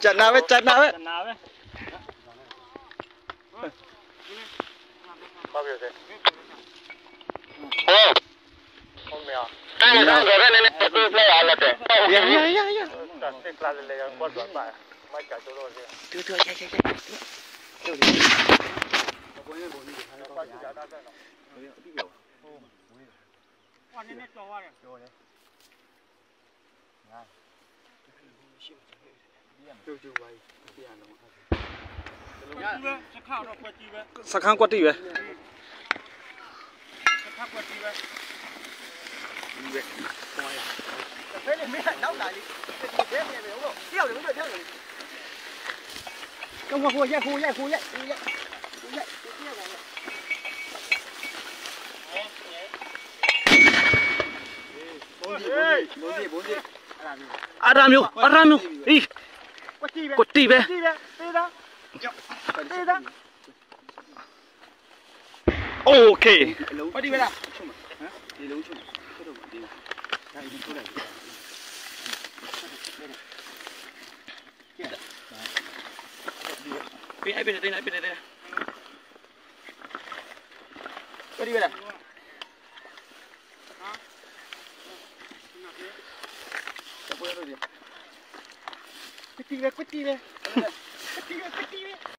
trận nào ấy trận nào ấy? Bao nhiêu thế? Ô con mèo. Đây là người bên này tôi lấy lại là thế dạ dạ dạ dạ. Ờ, đặt cái class này là quan trọng mà mà cả chỗ rồi từ từ chạy chạy chạy từ từ Hãy subscribe cho kênh Ghiền Mì Gõ Để không bỏ lỡ những video hấp dẫn mới nấu lại đi dạy khu dạy khu dạy khu dạy khu dạy Aramio Aramio 이 Cattive. Cattive. Cattive. Veda. Veda. Ok. Oddio, veda. Hai bene, hai bene, hai bene. Arriverà. Quattire, quattire. Quattire, quattire.